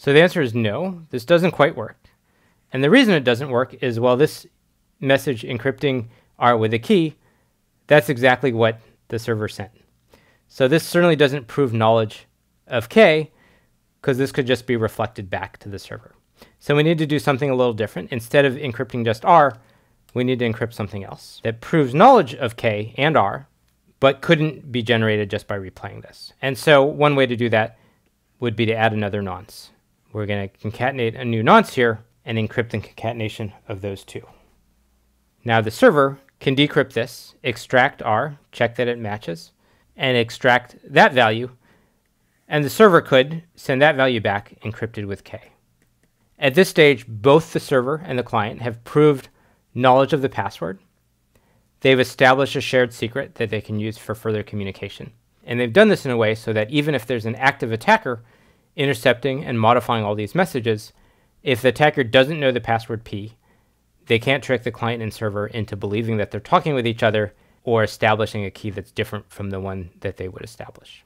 So the answer is no, this doesn't quite work. And the reason it doesn't work is well, this message encrypting R with a key, that's exactly what the server sent. So this certainly doesn't prove knowledge of K because this could just be reflected back to the server. So we need to do something a little different. Instead of encrypting just R, we need to encrypt something else that proves knowledge of K and R, but couldn't be generated just by replaying this. And so one way to do that would be to add another nonce. We're going to concatenate a new nonce here and encrypt the concatenation of those two. Now the server can decrypt this, extract R, check that it matches, and extract that value, and the server could send that value back encrypted with K. At this stage, both the server and the client have proved knowledge of the password. They've established a shared secret that they can use for further communication. And they've done this in a way so that even if there's an active attacker intercepting and modifying all these messages, if the attacker doesn't know the password P, they can't trick the client and server into believing that they're talking with each other or establishing a key that's different from the one that they would establish.